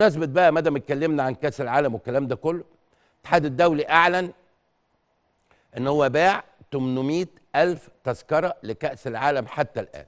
بمناسبة بقى ما دام اتكلمنا عن كأس العالم والكلام ده كله الاتحاد الدولي أعلن إن هو باع 800 ألف تذكرة لكأس العالم حتى الآن.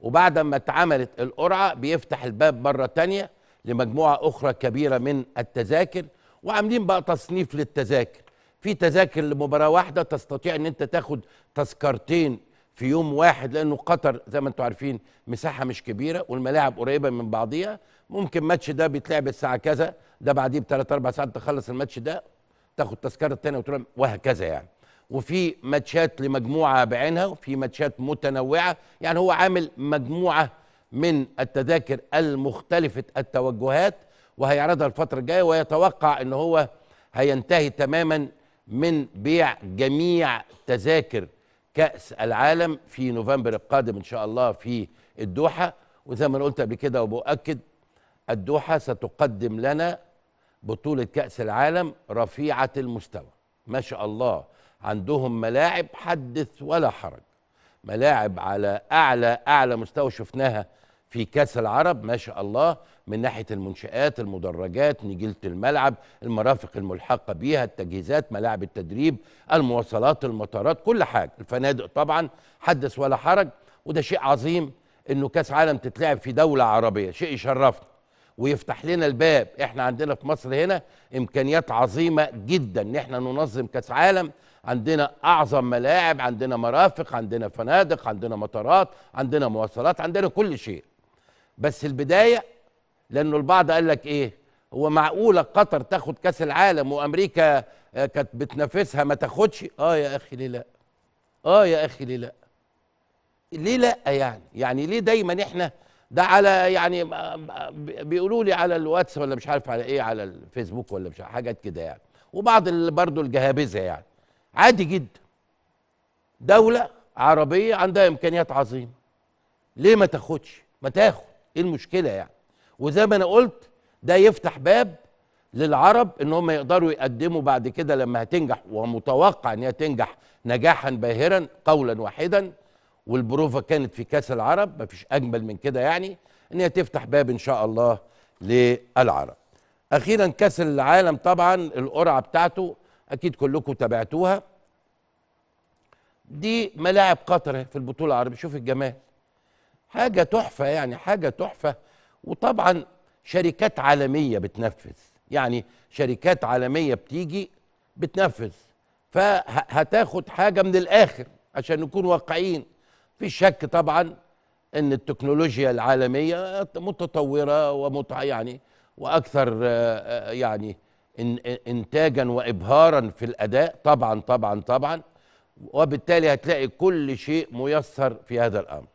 وبعد ما اتعملت القرعة بيفتح الباب مرة تانية لمجموعة أخرى كبيرة من التذاكر وعاملين بقى تصنيف للتذاكر. في تذاكر لمباراة واحدة تستطيع إن أنت تاخد تذكرتين في يوم واحد لأنه قطر زي ما أنتم عارفين مساحة مش كبيرة والملاعب قريبة من بعضيها. ممكن ماتش ده بيتلعب الساعة كذا ده بعديه بثلاث أربع ساعات تخلص الماتش ده تاخد تذكرة تانية وتروح وهكذا يعني. وفي ماتشات لمجموعة بعينها وفي ماتشات متنوعة. يعني هو عامل مجموعة من التذاكر المختلفة التوجهات وهيعرضها الفترة الجاية ويتوقع إن هو هينتهي تماما من بيع جميع تذاكر كأس العالم في نوفمبر القادم إن شاء الله في الدوحة. وزي ما قلت قبل كده وبؤكد الدوحة ستقدم لنا بطولة كأس العالم رفيعة المستوى. ما شاء الله عندهم ملاعب حدث ولا حرج. ملاعب على أعلى أعلى مستوى شفناها في كاس العرب ما شاء الله من ناحية المنشآت المدرجات نجيلة الملعب المرافق الملحقة بيها التجهيزات ملاعب التدريب المواصلات المطارات كل حاجة. الفنادق طبعا حدث ولا حرج وده شيء عظيم إنه كاس عالم تتلعب في دولة عربية شيء يشرفنا. ويفتح لنا الباب إحنا عندنا في مصر هنا إمكانيات عظيمة جدا إن إحنا ننظم كاس عالم. عندنا أعظم ملاعب عندنا مرافق عندنا فنادق عندنا مطارات عندنا مواصلات عندنا كل شيء. بس البداية لأنه البعض قال لك إيه؟ هو معقولة قطر تاخد كأس العالم وأمريكا آه، كانت بتنافسها ما تاخدش؟ آه يا أخي ليه لأ؟ آه يا أخي ليه لأ؟ ليه لأ يعني؟ يعني ليه دايما إحنا ده على يعني بيقولوا لي على الواتس ولا مش عارف على إيه على الفيسبوك ولا مش حاجات كده يعني. وبعض ال- برضو الجهابذة يعني. عادي جدا. دولة عربية عندها إمكانيات عظيمة. ليه ما تاخدش؟ ما تاخد. إيه المشكلة يعني؟ وزي ما أنا قلت ده يفتح باب للعرب إن هم يقدروا يقدموا بعد كده لما هتنجح ومتوقع إن هي تنجح نجاحا باهرا قولا واحدا. والبروفا كانت في كأس العرب مفيش أجمل من كده يعني إن هي تفتح باب إن شاء الله للعرب. أخيرا كأس العالم طبعا القرعة بتاعته أكيد كلكم تابعتوها. دي ملاعب قطر في البطولة العربية. شوف الجمال. حاجة تحفة يعني حاجة تحفة. وطبعا شركات عالمية بتنفذ. يعني شركات عالمية بتيجي بتنفذ. فهتاخد حاجة من الآخر عشان نكون واقعيين. في شك طبعا إن التكنولوجيا العالمية متطورة ومت يعني وأكثر آه، آه، يعني انتاجا وابهارا في الأداء. طبعا طبعا طبعا. وبالتالي هتلاقي كل شيء ميسر في هذا الأمر.